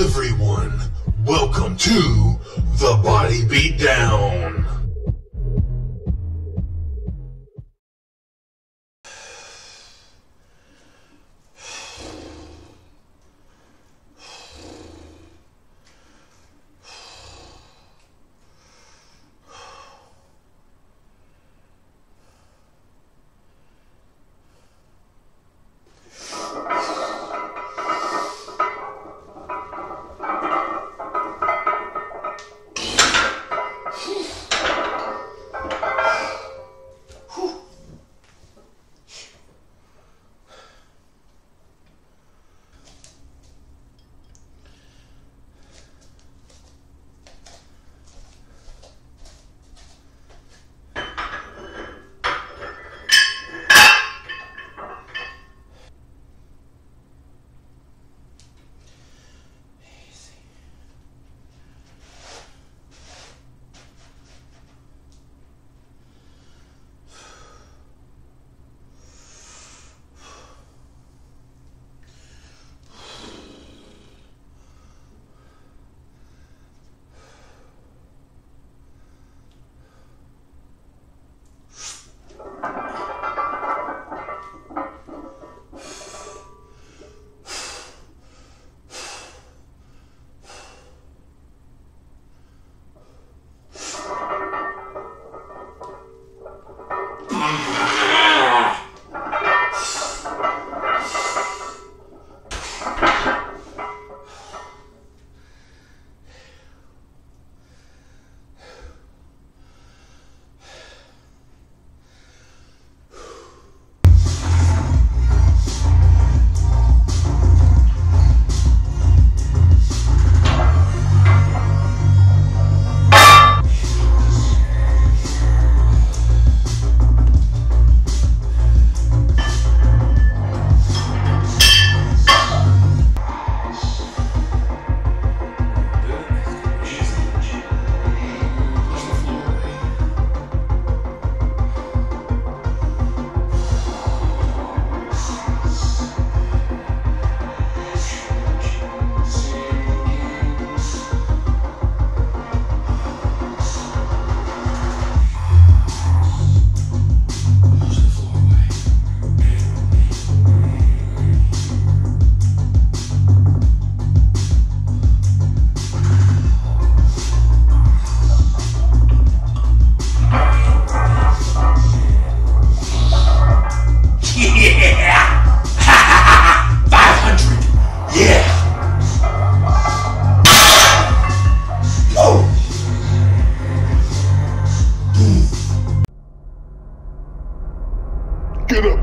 everyone. Welcome to the Body Beat Down.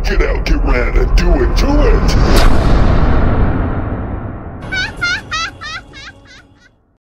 Get out, get round, and do it, do it!